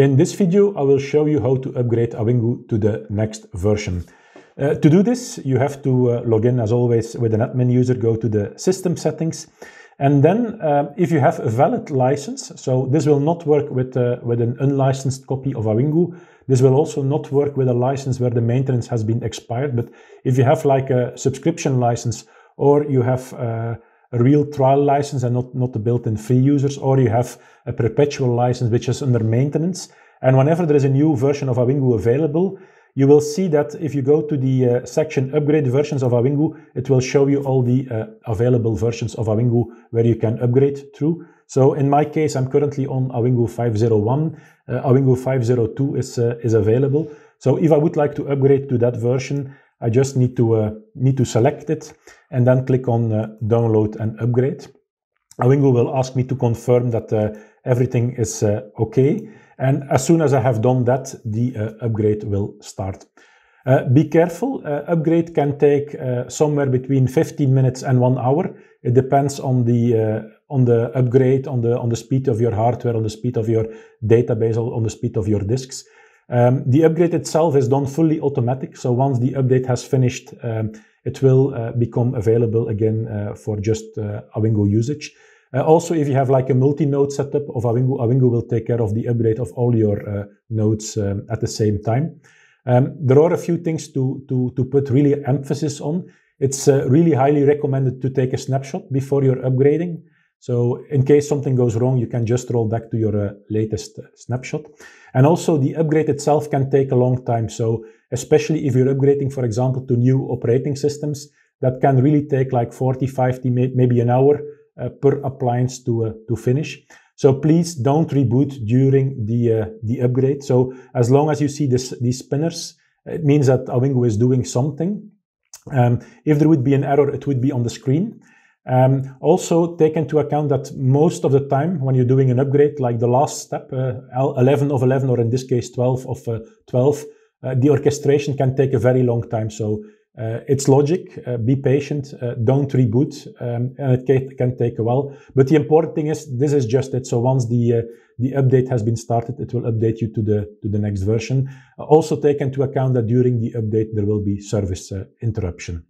In this video, I will show you how to upgrade Awingu to the next version. Uh, to do this, you have to uh, log in as always with an admin user, go to the system settings. And then uh, if you have a valid license, so this will not work with, uh, with an unlicensed copy of Awingu. This will also not work with a license where the maintenance has been expired. But if you have like a subscription license or you have uh, a real trial license and not, not the built-in free users, or you have a perpetual license which is under maintenance. And whenever there is a new version of Awingu available, you will see that if you go to the uh, section upgrade versions of Awingu, it will show you all the uh, available versions of Awingu where you can upgrade through. So in my case, I'm currently on Awingu 501. Uh, Awingu 502 is, uh, is available. So if I would like to upgrade to that version, I just need to uh, need to select it and then click on uh, download and upgrade. Awingu will ask me to confirm that uh, everything is uh, okay. And as soon as I have done that, the uh, upgrade will start. Uh, be careful, upgrade can take somewhere between 15 minutes and one hour. It depends on the on the upgrade, on the on the speed of your hardware, on the speed of your database, on the speed of your disks. Um, the upgrade itself is done fully automatic. So once the update has finished, um, it will uh, become available again uh, for just uh, Awingu usage. Uh, also, if you have like a multi-node setup of Awingu, Awingu will take care of the upgrade of all your uh, nodes um, at the same time. Um, there are a few things to, to, to put really emphasis on. It's uh, really highly recommended to take a snapshot before you're upgrading. So in case something goes wrong, you can just roll back to your uh, latest uh, snapshot. And also the upgrade itself can take a long time. So especially if you're upgrading, for example, to new operating systems, that can really take like 40, 50, maybe an hour uh, per appliance to, uh, to finish. So please don't reboot during the, uh, the upgrade. So as long as you see this, these spinners, it means that Awingu is doing something. Um, if there would be an error, it would be on the screen. Um, also take into account that most of the time when you're doing an upgrade, like the last step, uh, 11 of 11, or in this case 12 of uh, 12, uh, the orchestration can take a very long time. So uh, it's logic, uh, be patient, uh, don't reboot, um, and it can, can, take a while. But the important thing is this is just it. So once the the update has been started, it will update you to the to the next version. also take into account that during the update there will be service interruption.